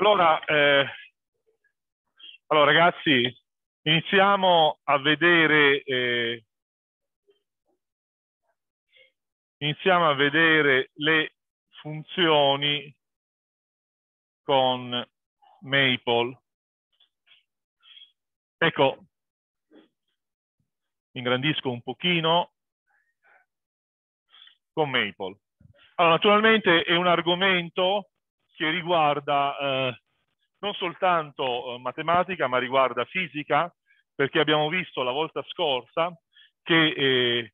Allora, eh, allora, ragazzi, iniziamo a vedere, eh, iniziamo a vedere le funzioni con Maple. Ecco, ingrandisco un pochino con Maple. Allora, naturalmente è un argomento che riguarda eh, non soltanto eh, matematica, ma riguarda fisica, perché abbiamo visto la volta scorsa che eh,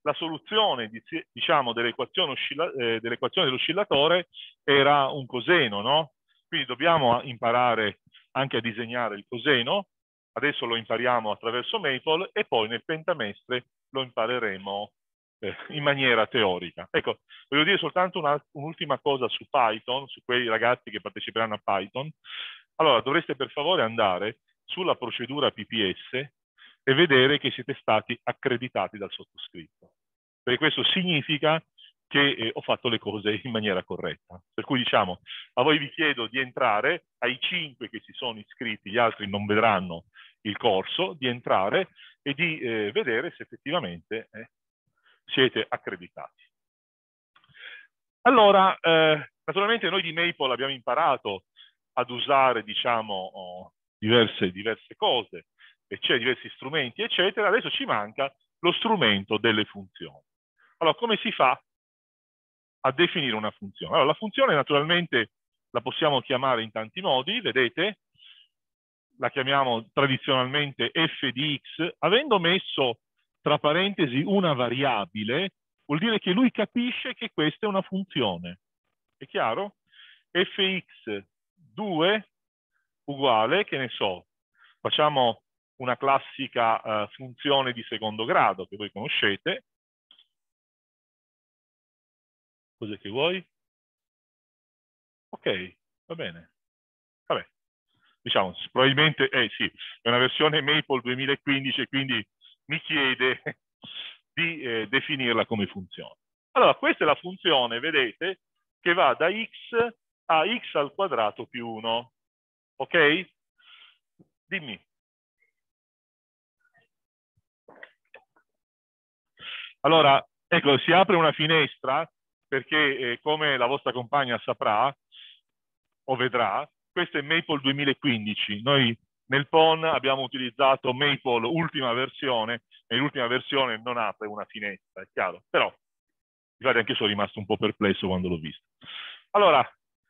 la soluzione di, diciamo, dell'equazione, eh, dell'equazione dell'oscillatore era un coseno, no? Quindi dobbiamo imparare anche a disegnare il coseno, adesso lo impariamo attraverso Maple e poi nel pentamestre lo impareremo eh, in maniera teorica. Ecco, voglio dire soltanto un'ultima cosa su Python, su quei ragazzi che parteciperanno a Python. Allora, dovreste per favore andare sulla procedura PPS e vedere che siete stati accreditati dal sottoscritto. Perché questo significa che eh, ho fatto le cose in maniera corretta. Per cui diciamo, a voi vi chiedo di entrare, ai cinque che si sono iscritti, gli altri non vedranno il corso, di entrare e di eh, vedere se effettivamente eh, siete accreditati. Allora, eh, naturalmente noi di Maple abbiamo imparato ad usare, diciamo, oh, diverse, diverse cose, e c'è diversi strumenti, eccetera. Adesso ci manca lo strumento delle funzioni. Allora, come si fa a definire una funzione? Allora, la funzione naturalmente la possiamo chiamare in tanti modi, vedete? La chiamiamo tradizionalmente f di x, avendo messo tra parentesi una variabile, vuol dire che lui capisce che questa è una funzione. È chiaro? fx2 uguale, che ne so, facciamo una classica uh, funzione di secondo grado che voi conoscete. Cos'è che vuoi? Ok, va bene. Vabbè, diciamo, probabilmente, eh sì, è una versione Maple 2015, quindi mi chiede di eh, definirla come funzione. Allora, questa è la funzione, vedete, che va da x a x al quadrato più 1. Ok? Dimmi. Allora, ecco, si apre una finestra perché, eh, come la vostra compagna saprà o vedrà, questo è Maple 2015. Noi nel PON abbiamo utilizzato Maple ultima versione, e l'ultima versione non apre una finestra, è chiaro, però infatti anche io sono rimasto un po' perplesso quando l'ho visto. Allora,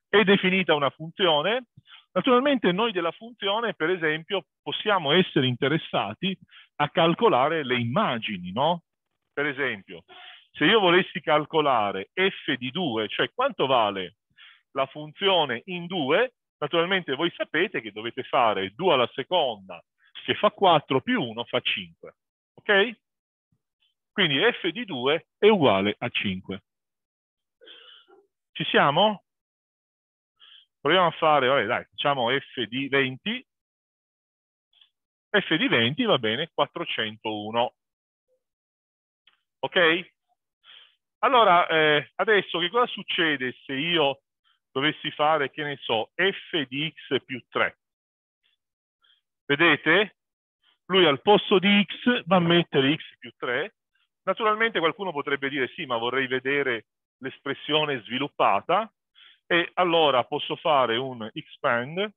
è definita una funzione, naturalmente noi della funzione, per esempio, possiamo essere interessati a calcolare le immagini, no? Per esempio, se io volessi calcolare f di 2, cioè quanto vale la funzione in 2, Naturalmente voi sapete che dovete fare 2 alla seconda, che fa 4 più 1 fa 5. Ok? Quindi f di 2 è uguale a 5. Ci siamo? Proviamo a fare, vabbè dai, facciamo f di 20. f di 20 va bene, 401. Ok? Allora, eh, adesso che cosa succede se io dovessi fare, che ne so, f di x più 3. Vedete? Lui al posto di x va a mettere x più 3. Naturalmente qualcuno potrebbe dire sì, ma vorrei vedere l'espressione sviluppata e allora posso fare un expand,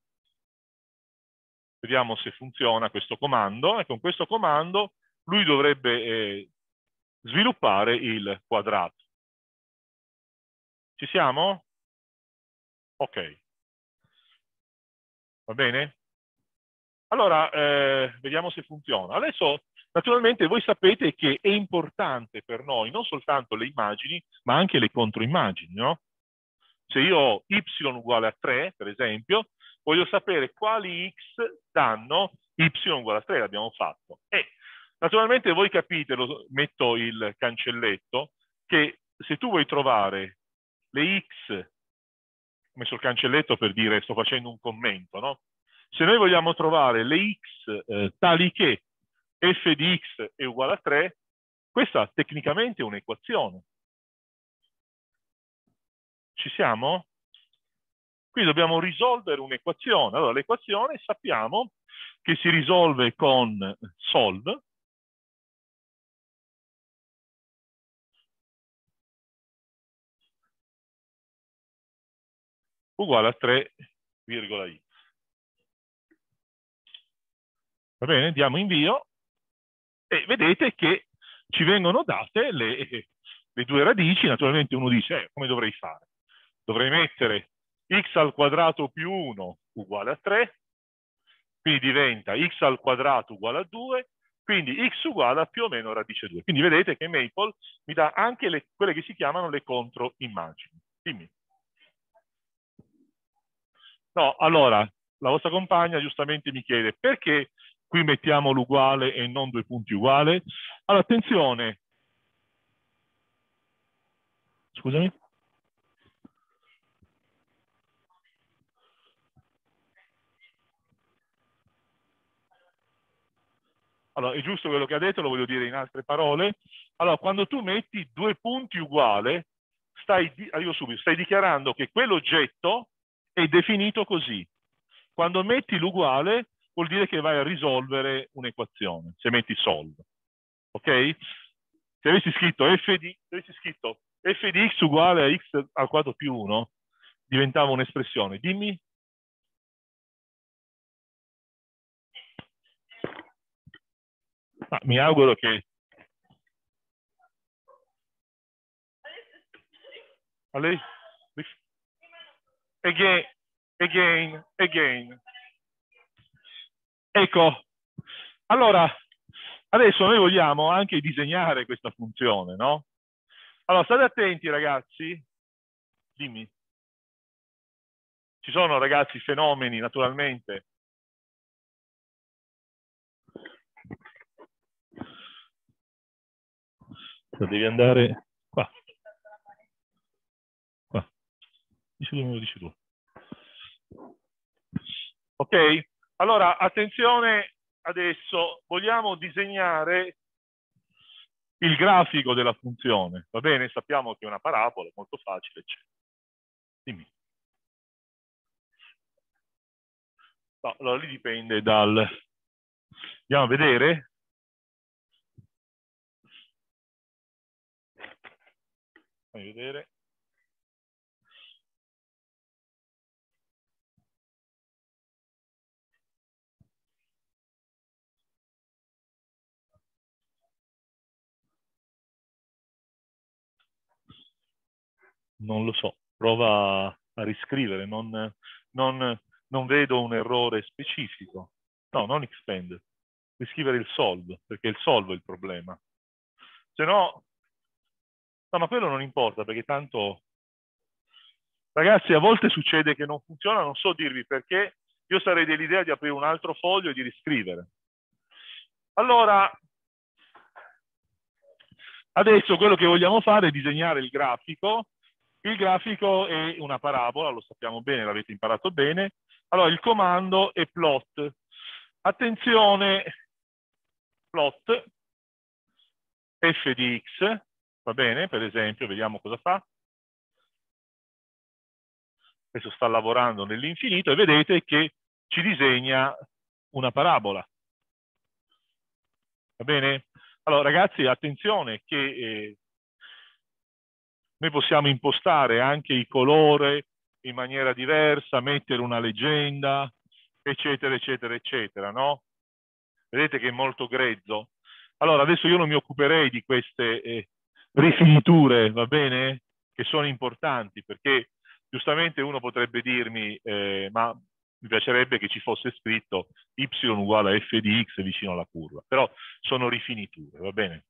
vediamo se funziona questo comando, e con questo comando lui dovrebbe eh, sviluppare il quadrato. Ci siamo? Ok. Va bene? Allora, eh, vediamo se funziona. Adesso, naturalmente, voi sapete che è importante per noi non soltanto le immagini, ma anche le controimmagini, no? Se io ho y uguale a 3, per esempio, voglio sapere quali x danno y uguale a 3, l'abbiamo fatto. E naturalmente voi capite, lo, metto il cancelletto, che se tu vuoi trovare le x messo il cancelletto per dire sto facendo un commento, no? Se noi vogliamo trovare le x eh, tali che f di x è uguale a 3, questa tecnicamente è un'equazione. Ci siamo? Quindi dobbiamo risolvere un'equazione. Allora, l'equazione sappiamo che si risolve con solve, uguale a 3,x. Va bene? Diamo invio e vedete che ci vengono date le, le due radici. Naturalmente uno dice, eh, come dovrei fare? Dovrei mettere x al quadrato più 1 uguale a 3, quindi diventa x al quadrato uguale a 2, quindi x uguale a più o meno radice 2. Quindi vedete che Maple mi dà anche le, quelle che si chiamano le controimmagini. Dimmi. No, allora, la vostra compagna giustamente mi chiede perché qui mettiamo l'uguale e non due punti uguali? Allora, attenzione. Scusami? Allora, è giusto quello che ha detto, lo voglio dire in altre parole. Allora, quando tu metti due punti uguali, stai, subito, stai dichiarando che quell'oggetto è definito così. Quando metti l'uguale, vuol dire che vai a risolvere un'equazione, se metti solve. Ok? Se avessi scritto f di, avessi scritto f di x uguale a x al quadro più 1, diventava un'espressione. Dimmi Ma mi auguro che... A? Again, again, again. Ecco, allora, adesso noi vogliamo anche disegnare questa funzione, no? Allora, state attenti ragazzi, dimmi. Ci sono ragazzi fenomeni, naturalmente, devi andare qua. Qua. Dici tu, lo dici tu. Ok? Allora, attenzione adesso, vogliamo disegnare il grafico della funzione, va bene? Sappiamo che è una parabola, molto facile, eccetera. Dimmi. No, allora lì dipende dal... Andiamo a vedere. Fammi vedere. Non lo so, prova a riscrivere, non, non, non vedo un errore specifico. No, non expand, riscrivere il solve, perché il solve è il problema. Se no, No, ma quello non importa perché tanto... Ragazzi, a volte succede che non funziona, non so dirvi perché. Io sarei dell'idea di aprire un altro foglio e di riscrivere. Allora, adesso quello che vogliamo fare è disegnare il grafico. Il grafico è una parabola, lo sappiamo bene, l'avete imparato bene. Allora, il comando è plot. Attenzione, plot f di x Va bene? Per esempio, vediamo cosa fa. Adesso sta lavorando nell'infinito e vedete che ci disegna una parabola. Va bene? Allora, ragazzi, attenzione che eh, noi possiamo impostare anche il colore in maniera diversa, mettere una leggenda, eccetera, eccetera, eccetera, no? Vedete che è molto grezzo. Allora, adesso io non mi occuperei di queste eh, rifiniture, va bene? Che sono importanti perché giustamente uno potrebbe dirmi eh, ma mi piacerebbe che ci fosse scritto y uguale a f di x vicino alla curva, però sono rifiniture, va bene?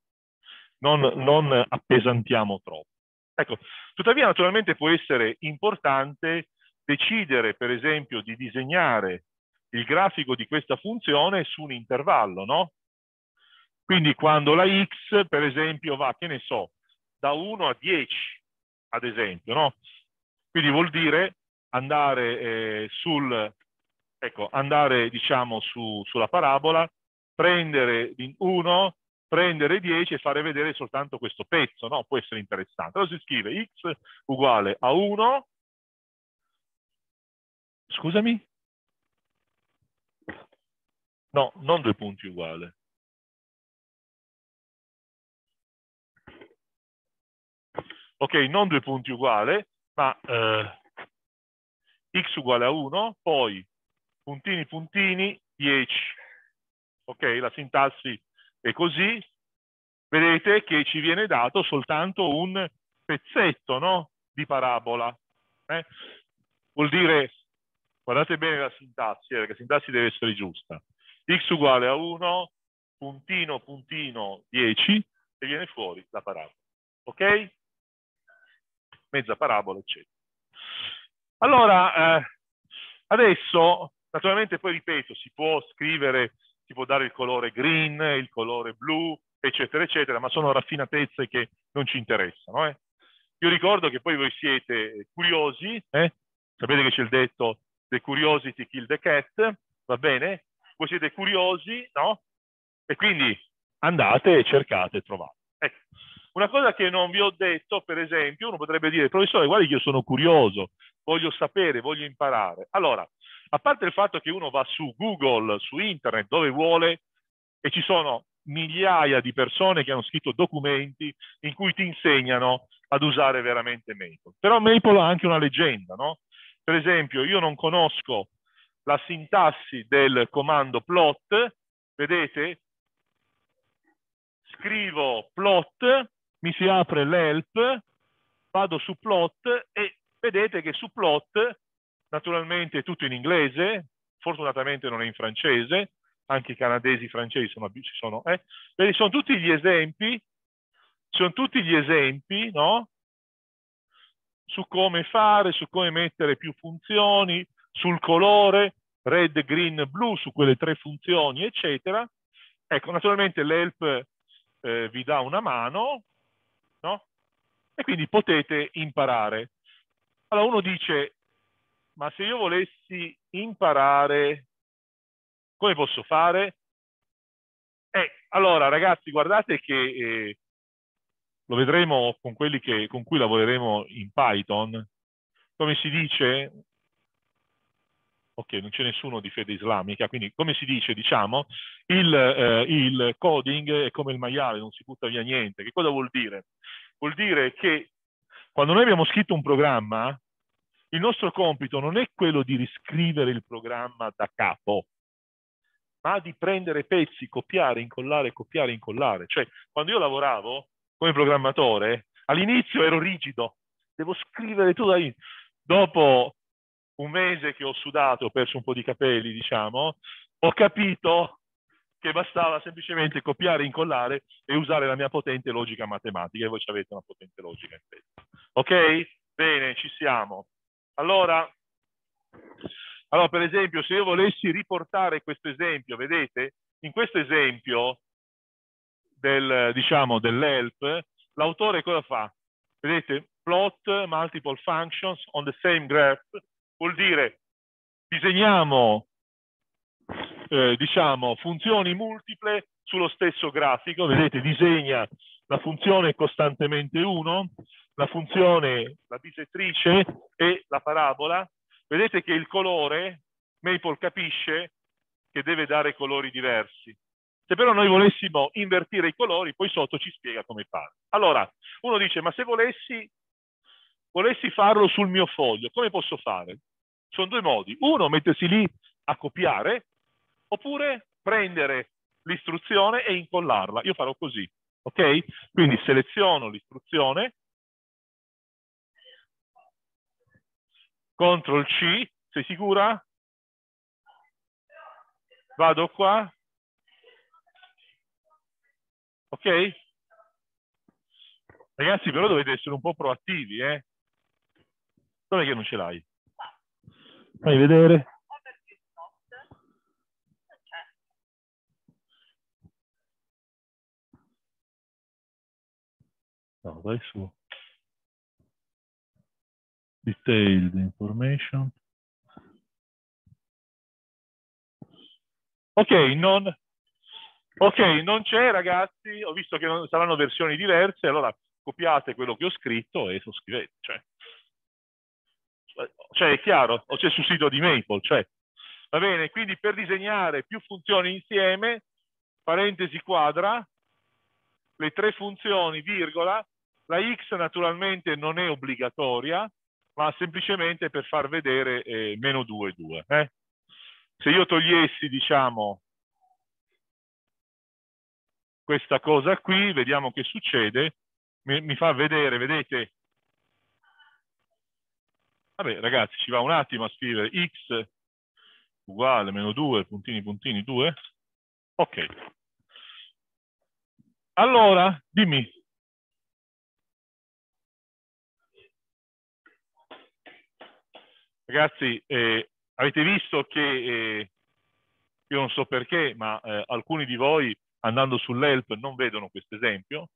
Non, non appesantiamo troppo. Ecco, tuttavia naturalmente può essere importante decidere per esempio di disegnare il grafico di questa funzione su un intervallo, no? Quindi quando la x, per esempio, va, che ne so, da 1 a 10, ad esempio, no? Quindi vuol dire andare eh, sul, ecco, andare, diciamo, su, sulla parabola, prendere 1, prendere 10 e fare vedere soltanto questo pezzo, no? Può essere interessante. Allora si scrive x uguale a 1 Scusami? No, non due punti uguali. Ok, non due punti uguali, ma eh, x uguale a 1, poi puntini puntini 10. Ok, la sintassi è così. Vedete che ci viene dato soltanto un pezzetto no? di parabola. Eh? Vuol dire, guardate bene la sintassi, eh, la sintassi deve essere giusta. x uguale a 1, puntino, puntino, 10, e viene fuori la parabola. Ok? Mezza parabola, eccetera. Allora, eh, adesso, naturalmente poi ripeto, si può scrivere, si può dare il colore green, il colore blu, eccetera, eccetera, ma sono raffinatezze che non ci interessano. Eh? Io ricordo che poi voi siete curiosi, eh? sapete che c'è il detto the curiosity kill the cat, va bene? Voi siete curiosi, no? E quindi andate e cercate e trovate. Ecco. Una cosa che non vi ho detto, per esempio, uno potrebbe dire, professore, guardi che io sono curioso, voglio sapere, voglio imparare. Allora, a parte il fatto che uno va su Google, su internet, dove vuole, e ci sono migliaia di persone che hanno scritto documenti in cui ti insegnano ad usare veramente Maple. Però Maple ha anche una leggenda, no? Per esempio, io non conosco la sintassi del comando plot, vedete? Scrivo plot, mi si apre l'help, vado su plot e vedete che su plot, naturalmente è tutto in inglese, fortunatamente non è in francese, anche i canadesi francesi sono, ci sono, eh? Sono tutti gli esempi, sono tutti gli esempi, no? Su come fare, su come mettere più funzioni, sul colore, red, green, blu, su quelle tre funzioni, eccetera. Ecco, naturalmente l'help eh, vi dà una mano, no? E quindi potete imparare. Allora uno dice, ma se io volessi imparare come posso fare? Eh, allora, ragazzi, guardate che eh, lo vedremo con quelli che, con cui lavoreremo in Python. Come si dice? Ok, non c'è nessuno di fede islamica, quindi come si dice, diciamo, il, eh, il coding è come il maiale, non si butta via niente. Che cosa vuol dire? Vuol dire che quando noi abbiamo scritto un programma, il nostro compito non è quello di riscrivere il programma da capo, ma di prendere pezzi, copiare, incollare, copiare, incollare. Cioè, quando io lavoravo come programmatore, all'inizio ero rigido, devo scrivere tutto da lì. Dopo un mese che ho sudato, ho perso un po' di capelli, diciamo, ho capito che bastava semplicemente copiare, incollare e usare la mia potente logica matematica e voi avete una potente logica in testa. Ok? Bene, ci siamo. Allora, allora, per esempio, se io volessi riportare questo esempio, vedete, in questo esempio del, diciamo, dell'help, l'autore cosa fa? Vedete, plot multiple functions on the same graph, vuol dire disegniamo, eh, diciamo, funzioni multiple sullo stesso grafico, vedete, disegna la funzione costantemente 1, la funzione, la bisettrice e la parabola, vedete che il colore, Maple capisce che deve dare colori diversi. Se però noi volessimo invertire i colori, poi sotto ci spiega come fare. Allora, uno dice, ma se volessi, volessi farlo sul mio foglio, come posso fare? Sono due modi. Uno, mettersi lì a copiare, oppure prendere l'istruzione e incollarla. Io farò così, ok? Quindi seleziono l'istruzione, CTRL C, sei sicura? Vado qua. Ok? Ragazzi, però dovete essere un po' proattivi, eh? Dov'è che non ce l'hai? Fai vedere. No, vai su detailed information. Ok, non, okay, non c'è ragazzi, ho visto che non, saranno versioni diverse, allora copiate quello che ho scritto e sottoscrivete. Cioè, Cioè, è chiaro? O c'è sul sito di Maple, cioè. Va bene, quindi per disegnare più funzioni insieme, parentesi quadra, le tre funzioni, virgola, la x naturalmente non è obbligatoria, ma semplicemente per far vedere eh, meno 2, 2. Eh? Se io togliessi, diciamo, questa cosa qui, vediamo che succede, mi, mi fa vedere, vedete, vabbè ragazzi ci va un attimo a scrivere x uguale meno 2, puntini, puntini, 2, ok. Allora, dimmi. Ragazzi, eh, avete visto che, eh, io non so perché, ma eh, alcuni di voi andando sull'help non vedono questo esempio,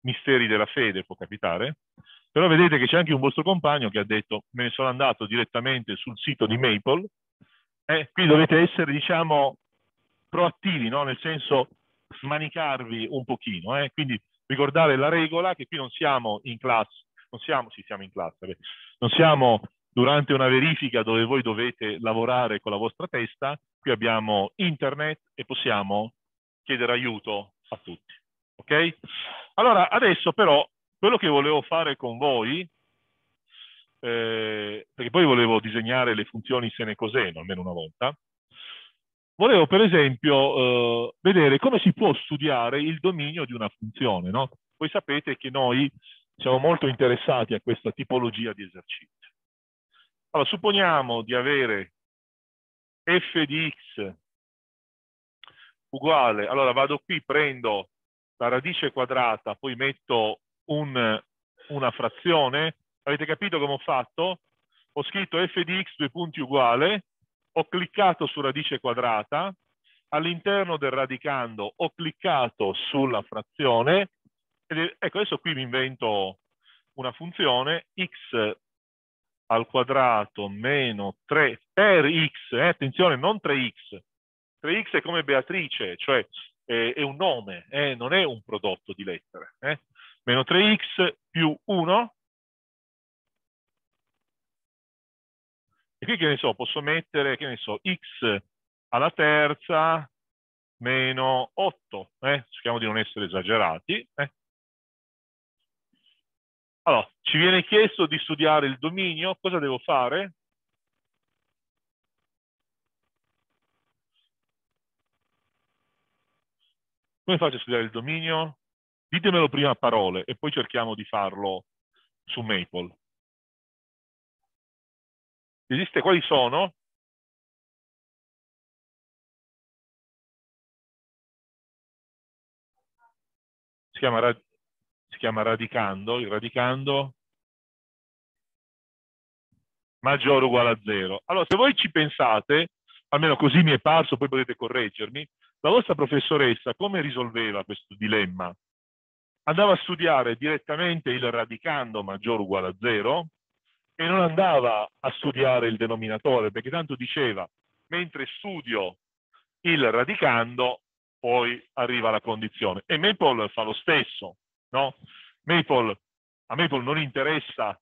misteri della fede può capitare, però vedete che c'è anche un vostro compagno che ha detto me ne sono andato direttamente sul sito di Maple, eh, qui dovete essere diciamo proattivi, no? nel senso smanicarvi un pochino, eh? quindi ricordare la regola che qui non siamo in classe, non siamo, sì siamo in classe, non siamo durante una verifica dove voi dovete lavorare con la vostra testa, qui abbiamo internet e possiamo chiedere aiuto a tutti. Ok? Allora, adesso però, quello che volevo fare con voi, eh, perché poi volevo disegnare le funzioni se ne coseno almeno una volta, volevo per esempio eh, vedere come si può studiare il dominio di una funzione. No? Voi sapete che noi siamo molto interessati a questa tipologia di esercizio. Allora, supponiamo di avere f di x uguale, allora vado qui, prendo la radice quadrata, poi metto un, una frazione, avete capito come ho fatto? Ho scritto f di x due punti uguale, ho cliccato su radice quadrata, all'interno del radicando ho cliccato sulla frazione, ed ecco adesso qui mi invento una funzione x al quadrato meno 3 per x, eh, attenzione non 3x, 3x è come Beatrice, cioè eh, è un nome, eh, non è un prodotto di lettere. Eh. Meno 3x più 1. E qui che ne so, posso mettere, che ne so, x alla terza meno 8. Eh? Cerchiamo di non essere esagerati. Allora, ci viene chiesto di studiare il dominio, cosa devo fare? Come faccio a studiare il dominio? Ditemelo prima a parole e poi cerchiamo di farlo su Maple. Esiste? Quali sono? Si chiama, chiama radicando, il radicando maggiore o uguale a zero. Allora, se voi ci pensate, almeno così mi è parso, poi potete correggermi, la vostra professoressa come risolveva questo dilemma? Andava a studiare direttamente il radicando maggiore o uguale a zero e non andava a studiare il denominatore, perché tanto diceva, mentre studio il radicando, poi arriva la condizione. E Maple fa lo stesso, no? Maple, a Maple non interessa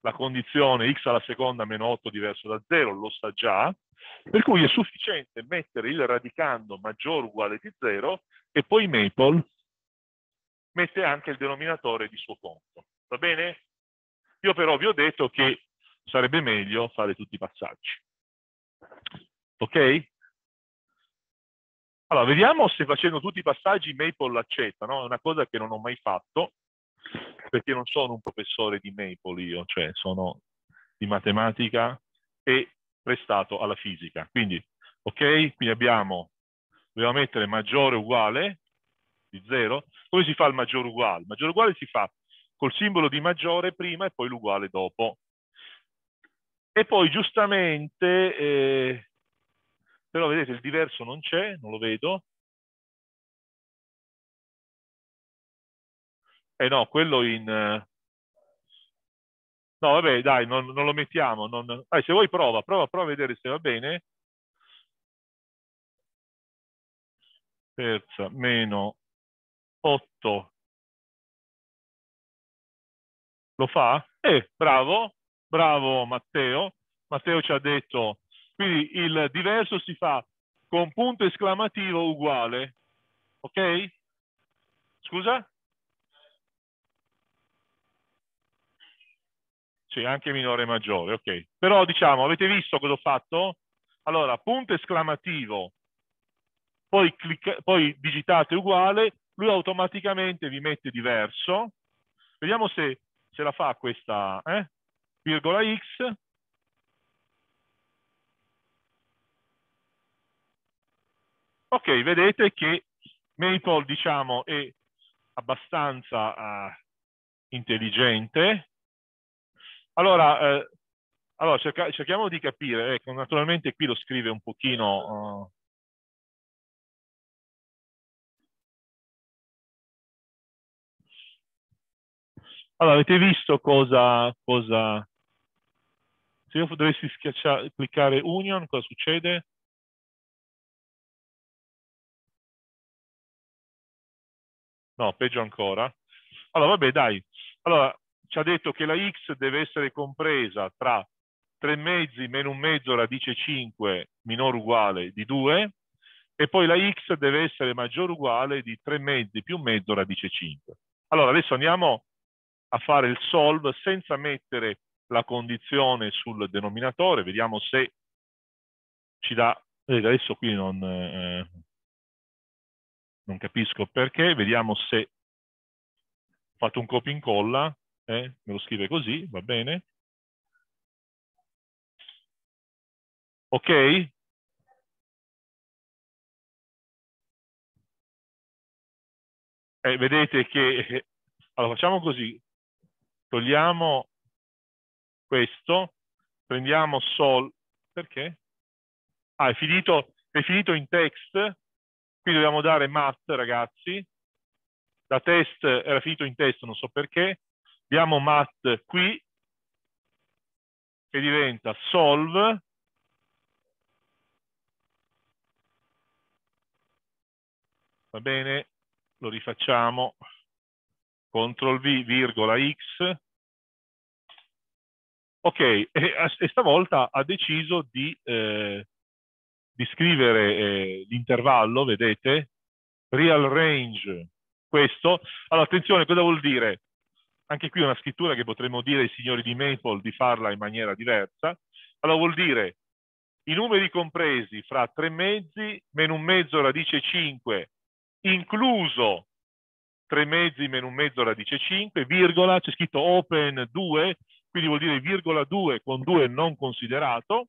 la condizione x alla seconda meno 8 diverso da 0, lo sa già, per cui è sufficiente mettere il radicando maggiore o uguale di 0 e poi Maple mette anche il denominatore di suo conto. Va bene? Io però vi ho detto che sarebbe meglio fare tutti i passaggi. Ok? Allora, vediamo se facendo tutti i passaggi Maple l'accetta, no? È una cosa che non ho mai fatto, perché non sono un professore di Maple io, cioè sono di matematica e prestato alla fisica. Quindi, ok, quindi abbiamo, dobbiamo mettere maggiore o uguale di 0. Come si fa il maggiore uguale? Il maggiore uguale si fa col simbolo di maggiore prima e poi l'uguale dopo. E poi giustamente, eh, però vedete il diverso non c'è, non lo vedo. Eh no, quello in, No, vabbè, dai, non, non lo mettiamo. Non... Dai, se vuoi prova, prova, prova a vedere se va bene. Terza, meno 8. Lo fa? Eh, bravo. Bravo Matteo. Matteo ci ha detto, quindi il diverso si fa con punto esclamativo uguale. Ok? Scusa? Sì, anche minore e maggiore, ok. Però diciamo, avete visto cosa ho fatto? Allora, punto esclamativo, poi, clicca, poi digitate uguale, lui automaticamente vi mette diverso. Vediamo se, se la fa questa, eh? virgola x. Ok, vedete che Maple, diciamo, è abbastanza uh, intelligente. Allora, eh, allora cerca, cerchiamo di capire, ecco, naturalmente qui lo scrive un pochino... Uh, Allora, avete visto cosa, cosa... Se io dovessi cliccare Union, cosa succede? No, peggio ancora. Allora, vabbè, dai. Allora, ci ha detto che la x deve essere compresa tra 3 mezzi meno un mezzo radice 5 minore o uguale di 2 e poi la x deve essere maggiore o uguale di 3 mezzi più un mezzo radice 5. Allora, adesso andiamo a fare il solve senza mettere la condizione sul denominatore, vediamo se ci dà, adesso qui non, eh, non capisco perché, vediamo se ho fatto un copia e incolla, eh, me lo scrive così, va bene. Ok? Eh, vedete che, allora facciamo così, togliamo questo, prendiamo sol, perché? Ah, è finito, è finito in text, qui dobbiamo dare mat, ragazzi, da test era finito in test, non so perché, diamo mat qui, che diventa solve, va bene, lo rifacciamo, Ctrl V, virgola X. Ok, e, e stavolta ha deciso di, eh, di scrivere eh, l'intervallo, vedete? Real range, questo. Allora, attenzione, cosa vuol dire? Anche qui una scrittura che potremmo dire ai signori di Maple di farla in maniera diversa. Allora, vuol dire i numeri compresi fra tre mezzi meno un mezzo radice 5, incluso 3 mezzi meno un mezzo radice 5, virgola, c'è scritto open 2, quindi vuol dire virgola 2 con 2 non considerato,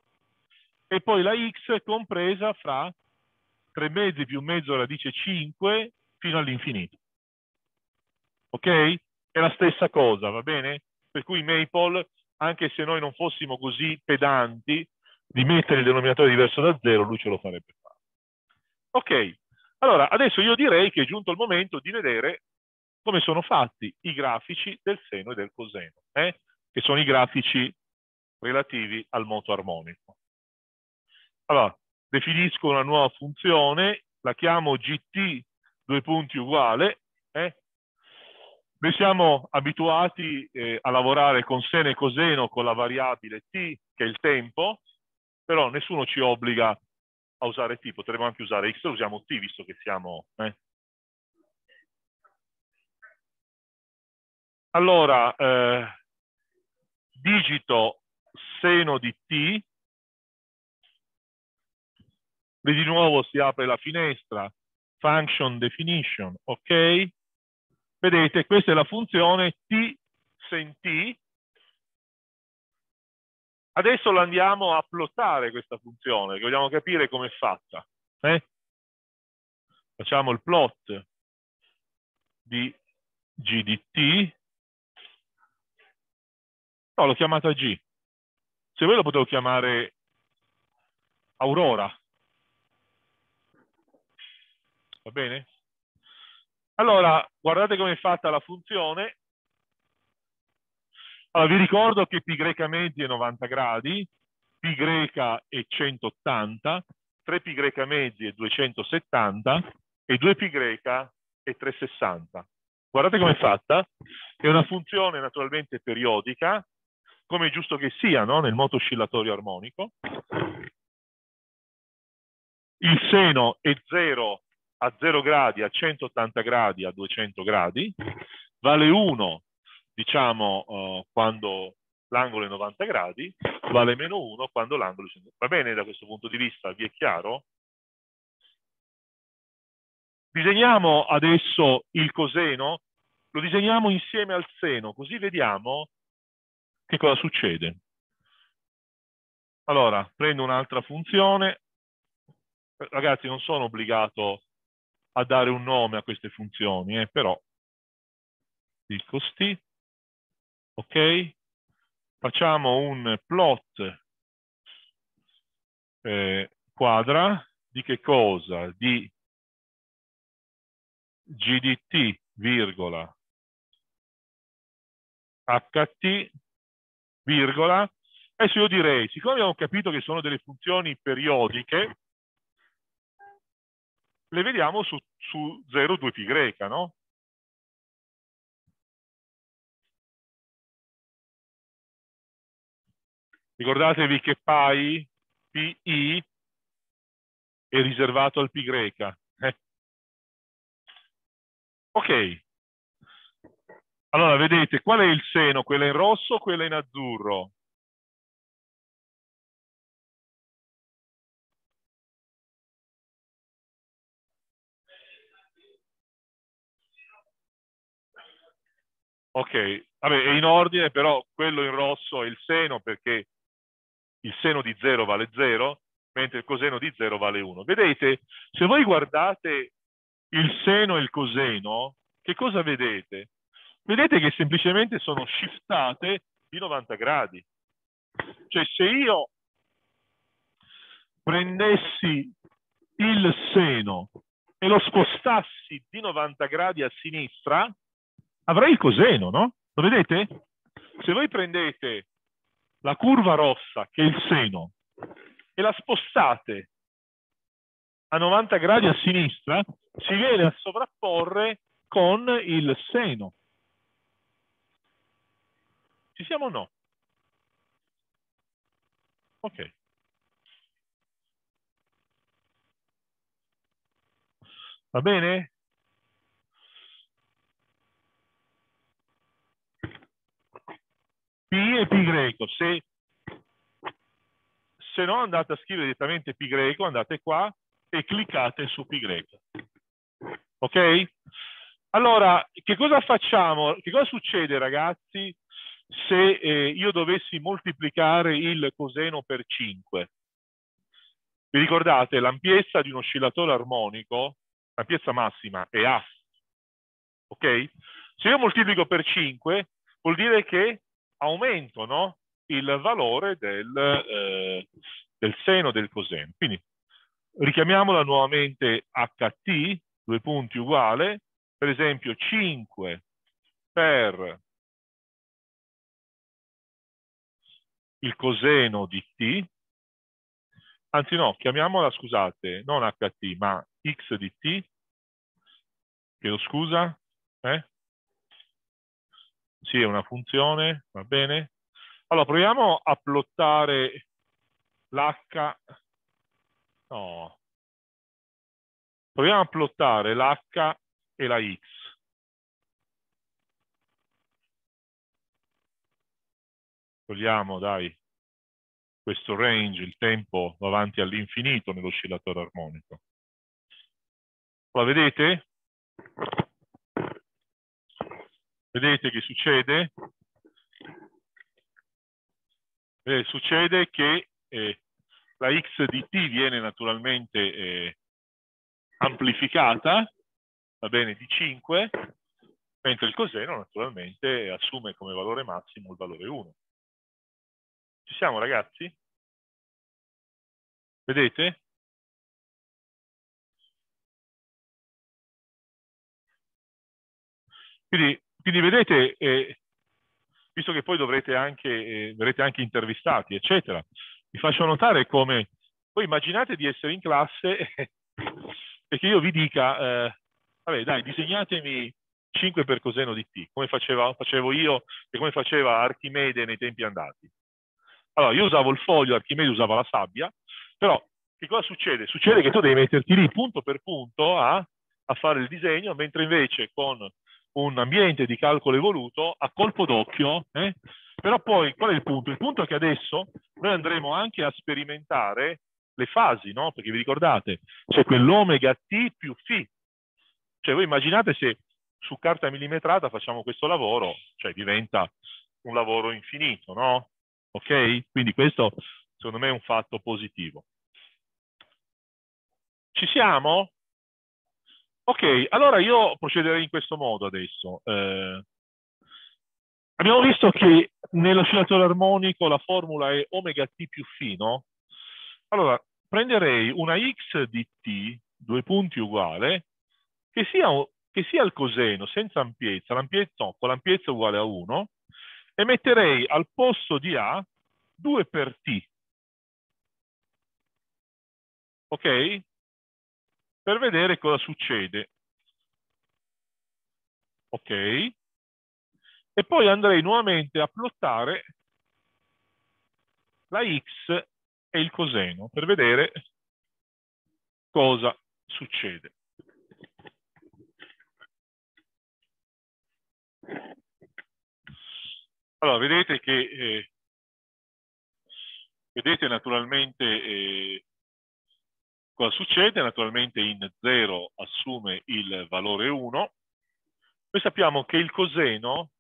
e poi la x compresa fra 3 mezzi più mezzo radice 5 fino all'infinito. Ok? È la stessa cosa, va bene? Per cui Maple, anche se noi non fossimo così pedanti di mettere il denominatore diverso da 0, lui ce lo farebbe fare. Ok, allora adesso io direi che è giunto il momento di vedere come sono fatti i grafici del seno e del coseno, eh? che sono i grafici relativi al moto armonico. Allora, definisco una nuova funzione, la chiamo gt due punti uguale. Eh? Noi siamo abituati eh, a lavorare con seno e coseno con la variabile t, che è il tempo, però nessuno ci obbliga a usare t, potremmo anche usare x, usiamo t visto che siamo eh, Allora, eh, digito seno di t, e di nuovo si apre la finestra, function definition, ok? Vedete, questa è la funzione t sen t. Adesso la andiamo a plottare questa funzione, che vogliamo capire come è fatta. Eh? Facciamo il plot di g di t No, l'ho chiamata G. Se voi lo potevo chiamare Aurora. Va bene? Allora, guardate come è fatta la funzione. Allora, vi ricordo che greca mezzi è 90 gradi, greca è 180, 3 pi greca mezzi è 270 e 2 pi greca è 360. Guardate come è fatta. È una funzione naturalmente periodica come è giusto che sia, no? nel moto oscillatorio armonico. Il seno è 0 a 0 gradi, a 180 gradi, a 200 gradi. Vale 1, diciamo, uh, quando l'angolo è 90 gradi, vale meno 1 quando l'angolo è 100 Va bene da questo punto di vista? Vi è chiaro? Disegniamo adesso il coseno, lo disegniamo insieme al seno, così vediamo che cosa succede. Allora, prendo un'altra funzione. Ragazzi, non sono obbligato a dare un nome a queste funzioni, eh, però il costi, ok? Facciamo un plot eh, quadra di che cosa? Di GDT, virgola, HT, virgola. Adesso io direi, siccome abbiamo capito che sono delle funzioni periodiche, le vediamo su, su 0, 2 pi greca, no? Ricordatevi che pi, pi, è riservato al pi greca. Eh. Ok. Allora, vedete, qual è il seno? Quella in rosso o quella in azzurro? Ok, vabbè, è in ordine, però quello in rosso è il seno perché il seno di 0 vale 0, mentre il coseno di 0 vale 1. Vedete, se voi guardate il seno e il coseno, che cosa vedete? Vedete che semplicemente sono shiftate di 90 gradi. Cioè se io prendessi il seno e lo spostassi di 90 gradi a sinistra, avrei il coseno, no? Lo vedete? Se voi prendete la curva rossa, che è il seno, e la spostate a 90 gradi a sinistra, si viene a sovrapporre con il seno. Ci siamo o no? Ok. Va bene? P e P greco. Se, se no andate a scrivere direttamente P greco, andate qua e cliccate su P greco. Ok? Allora, che cosa facciamo? Che cosa succede ragazzi se eh, io dovessi moltiplicare il coseno per 5. Vi ricordate, l'ampiezza di un oscillatore armonico, l'ampiezza massima è A. Ok? Se io moltiplico per 5, vuol dire che aumento no? il valore del, eh, del seno del coseno. Quindi richiamiamola nuovamente HT, due punti uguale, per esempio 5 per il coseno di t, anzi no, chiamiamola, scusate, non ht, ma x di t, chiedo scusa, eh? Sì, è una funzione, va bene? Allora, proviamo a plottare l'h, no, proviamo a plottare l'h e la x. togliamo dai questo range, il tempo va avanti all'infinito nell'oscillatore armonico. Allora, vedete? Vedete che succede? Eh, succede che eh, la x di t viene naturalmente eh, amplificata, va bene, di 5, mentre il coseno naturalmente assume come valore massimo il valore 1. Ci siamo ragazzi? Vedete? Quindi, quindi vedete, eh, visto che poi dovrete anche, eh, verrete anche intervistati, eccetera, vi faccio notare come, poi immaginate di essere in classe e che io vi dica, eh, vabbè dai, disegnatemi 5 per coseno di t, come faceva, facevo io e come faceva Archimede nei tempi andati. Allora, io usavo il foglio, Archimede usava la sabbia, però che cosa succede? Succede che tu devi metterti lì punto per punto a, a fare il disegno, mentre invece con un ambiente di calcolo evoluto, a colpo d'occhio, eh? però poi qual è il punto? Il punto è che adesso noi andremo anche a sperimentare le fasi, no? Perché vi ricordate, c'è quell'omega T più Φ. Cioè voi immaginate se su carta millimetrata facciamo questo lavoro, cioè diventa un lavoro infinito, no? Ok? Quindi questo secondo me è un fatto positivo. Ci siamo? Ok, allora io procederei in questo modo adesso. Eh, abbiamo visto che nell'oscillatore armonico la formula è omega t più φ, no? Allora, prenderei una x di t, due punti uguale, che sia, che sia il coseno senza ampiezza, l'ampiezza no, con l'ampiezza uguale a 1, e metterei al posto di a 2 per t. Ok? Per vedere cosa succede. Ok? E poi andrei nuovamente a plottare la x e il coseno per vedere cosa succede. Allora, vedete che eh, vedete naturalmente eh, cosa succede. Naturalmente in 0 assume il valore 1. Noi sappiamo che il coseno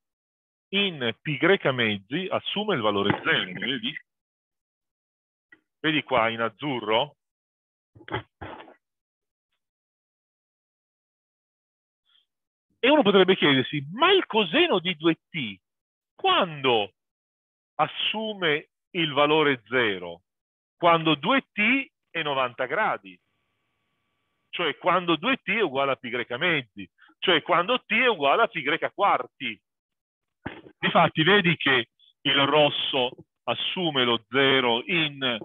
in greca mezzi assume il valore 0, vedi? Vedi qua in azzurro? E uno potrebbe chiedersi, ma il coseno di 2t quando assume il valore 0? Quando 2t è 90 gradi, cioè quando 2t è uguale a pi greca mezzi, cioè quando t è uguale a pi greca quarti. Difatti vedi che il rosso assume lo 0 in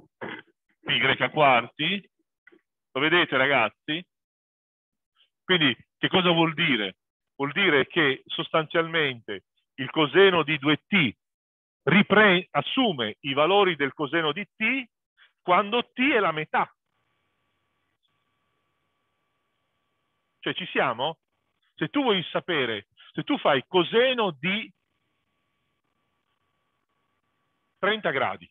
pi quarti. Lo vedete ragazzi? Quindi che cosa vuol dire? Vuol dire che sostanzialmente il coseno di 2t assume i valori del coseno di t quando t è la metà. Cioè ci siamo? Se tu vuoi sapere, se tu fai coseno di 30 gradi.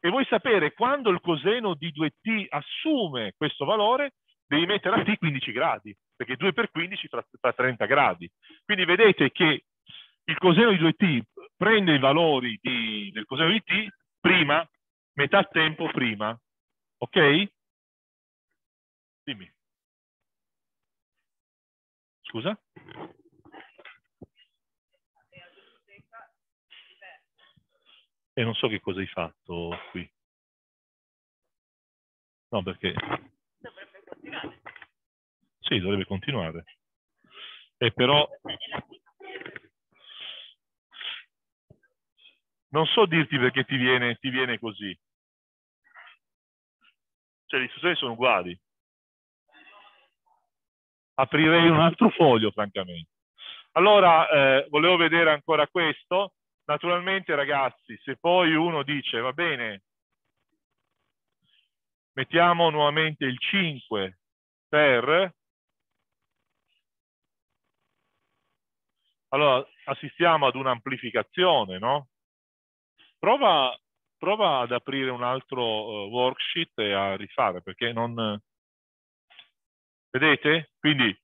E vuoi sapere quando il coseno di 2t assume questo valore, devi mettere a t 15 gradi, perché 2 per 15 fa, fa 30 gradi. Quindi vedete che il coseno di 2t prende i valori di, del coseno di t prima, metà tempo prima. Ok? Dimmi. Scusa? E non so che cosa hai fatto qui. No, perché... Dovrebbe continuare. Sì, dovrebbe continuare. E però... Non so dirti perché ti viene, ti viene così. Cioè, le istruzioni sono uguali. Aprirei un altro foglio, francamente. Allora, eh, volevo vedere ancora questo. Naturalmente, ragazzi, se poi uno dice, va bene, mettiamo nuovamente il 5 per... Allora, assistiamo ad un'amplificazione, no? Prova, prova, ad aprire un altro uh, worksheet e a rifare, perché non... Vedete? Quindi,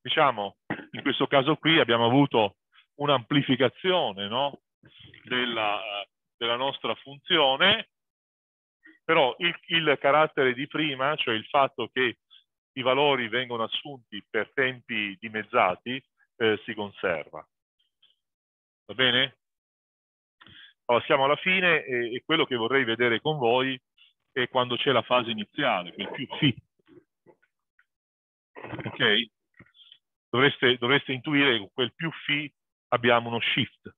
diciamo, in questo caso qui abbiamo avuto un'amplificazione no? della, della, nostra funzione, però il, il carattere di prima, cioè il fatto che i valori vengono assunti per tempi dimezzati, eh, si conserva. Va bene? Allora, siamo alla fine e, e, quello che vorrei vedere con voi è quando c'è la fase iniziale, quel più Φ. Ok? Dovreste, dovreste intuire che con quel più Φ abbiamo uno shift.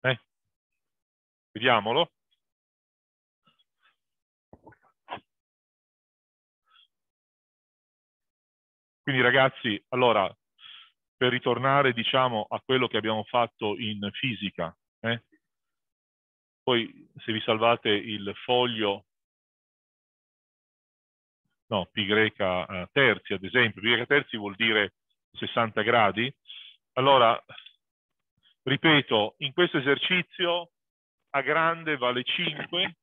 Eh? Vediamolo. Quindi ragazzi, allora, per ritornare diciamo a quello che abbiamo fatto in fisica, eh? Poi se vi salvate il foglio, no, pi greca eh, terzi ad esempio, pi greca terzi vuol dire 60 gradi, allora, ripeto, in questo esercizio A grande vale 5,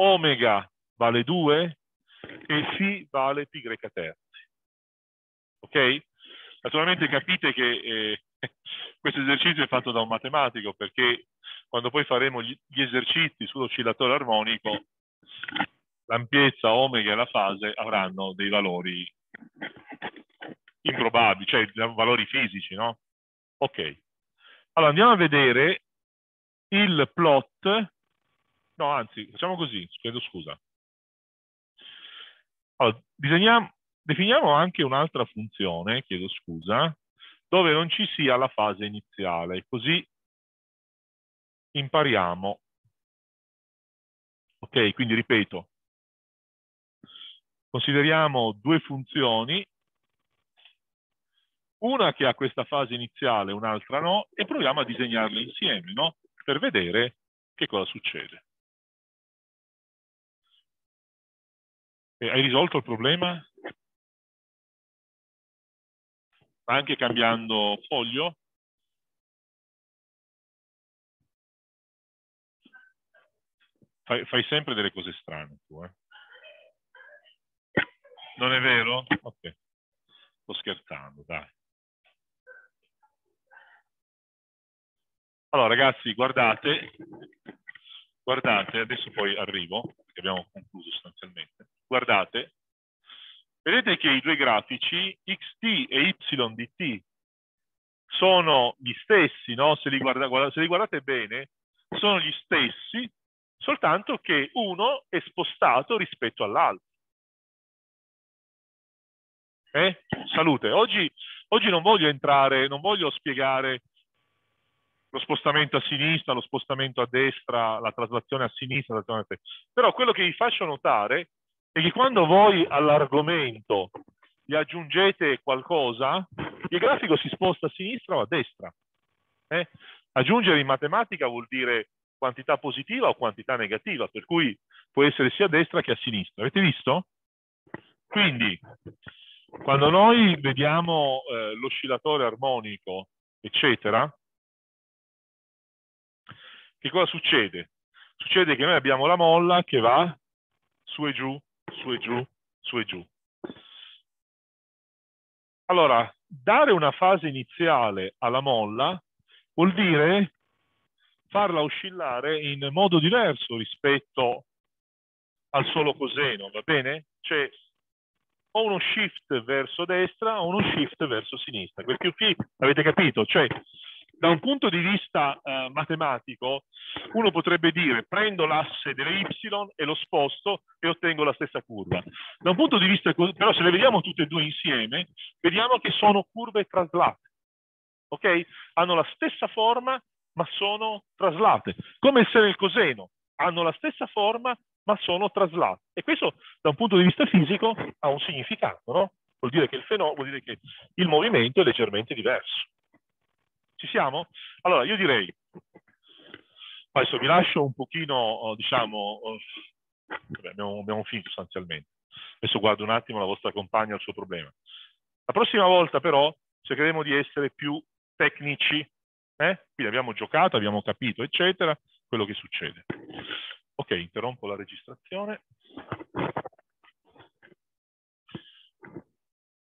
omega vale 2 e Φ vale pi greca terzi. Ok? Naturalmente capite che eh, questo esercizio è fatto da un matematico perché quando poi faremo gli, gli esercizi sull'oscillatore armonico, l'ampiezza, omega e la fase avranno dei valori improbabili, cioè valori fisici, no? Ok. Allora andiamo a vedere il plot, no anzi, facciamo così, chiedo scusa. Allora, definiamo anche un'altra funzione, chiedo scusa, dove non ci sia la fase iniziale, così impariamo. Ok, quindi ripeto, consideriamo due funzioni, una che ha questa fase iniziale, un'altra no, e proviamo a disegnarle insieme, no? Per vedere che cosa succede. E hai risolto il problema? Anche cambiando foglio? Fai, fai sempre delle cose strane tu, eh? Non è vero? Ok. Sto scherzando, dai. Allora, ragazzi, guardate, guardate, adesso poi arrivo, perché abbiamo concluso sostanzialmente. Guardate, vedete che i due grafici, xt e y di t, sono gli stessi, no? Se li, guarda, se li guardate bene, sono gli stessi, soltanto che uno è spostato rispetto all'altro. Eh? Salute. Oggi, oggi non voglio entrare, non voglio spiegare lo spostamento a sinistra, lo spostamento a destra, la traslazione a sinistra. Però quello che vi faccio notare è che quando voi all'argomento gli aggiungete qualcosa, il grafico si sposta a sinistra o a destra. Eh? Aggiungere in matematica vuol dire quantità positiva o quantità negativa, per cui può essere sia a destra che a sinistra. Avete visto? Quindi, quando noi vediamo eh, l'oscillatore armonico, eccetera, che cosa succede? Succede che noi abbiamo la molla che va su e giù, su e giù, su e giù. Allora, dare una fase iniziale alla molla vuol dire farla oscillare in modo diverso rispetto al solo coseno, va bene? Cioè, o uno shift verso destra o uno shift verso sinistra. Perché qui avete capito? Cioè, da un punto di vista eh, matematico, uno potrebbe dire prendo l'asse delle y e lo sposto e ottengo la stessa curva. Da un punto di vista, però se le vediamo tutte e due insieme, vediamo che sono curve traslate. Ok? Hanno la stessa forma, ma sono traslate. Come se nel coseno hanno la stessa forma, ma sono traslate. E questo, da un punto di vista fisico, ha un significato, no? Vuol dire che il vuol dire che il movimento è leggermente diverso. Ci siamo? Allora, io direi, adesso vi lascio un pochino, oh, diciamo, oh, vabbè, abbiamo, abbiamo finito sostanzialmente. Adesso guardo un attimo la vostra compagna, il suo problema. La prossima volta però cercheremo di essere più tecnici, eh? quindi abbiamo giocato, abbiamo capito, eccetera, quello che succede. Ok, interrompo la registrazione.